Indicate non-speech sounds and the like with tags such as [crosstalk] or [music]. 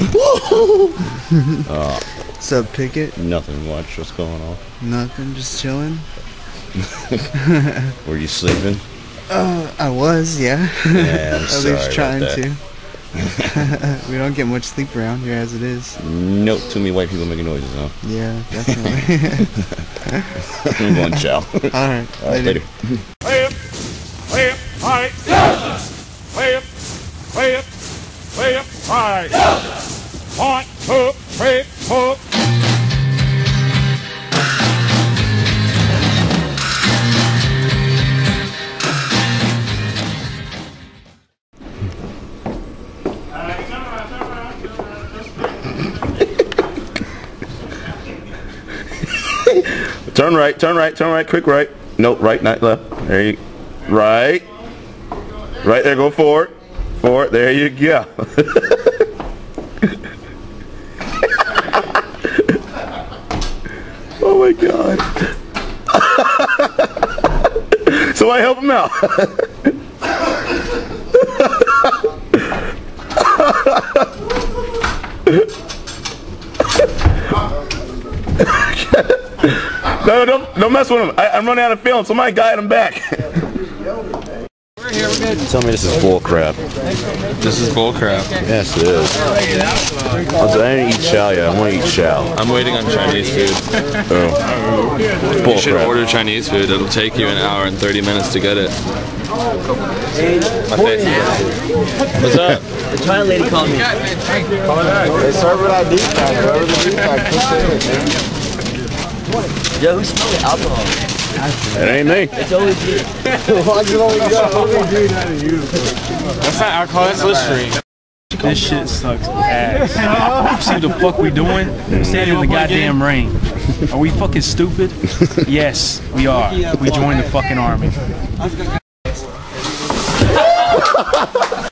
[laughs] What's up, Pickett? Nothing much. What's going on? Nothing, just chilling. [laughs] Were you sleeping? Uh, I was, yeah. Yeah, I'm [laughs] At sorry least about trying that. to. we don't get much sleep around here as it is. Nope. Too many white people making noises, huh? Yeah, definitely. I'm going ciao. All right, All right, later. Whip, whip, right. Whip, whip, whip, right. One, two, three, four. Turn right. Turn right. Turn right. Quick right. Nope. Right. Not left. There you. Right. Right there. Go forward. Forward. There you go. [laughs] God. [laughs] Somebody help him out. [laughs] No, don't don't mess with him. I, I'm running out of film. so Somebody guide him back. [laughs] Tell me this is bull crap. This is bull crap. Yes, it is. I didn't eat chow yet. I want to eat chow. I'm waiting on Chinese food. Oh. Bull You should crap. order Chinese food. It'll take you an hour and 30 minutes to get it. My face. What's up? The China lady called me. They serve it ID card, whoever the D card puts in man. Yo, who smelled alcohol? It ain't me. It's always you. [laughs] Why'd you always go? That's not alcohol, that's Listerine. This shit sucks ass. [laughs] See what the fuck we doing? Mm. Standing in the goddamn rain. Are we fucking stupid? [laughs] Yes, we are. We joined the fucking army.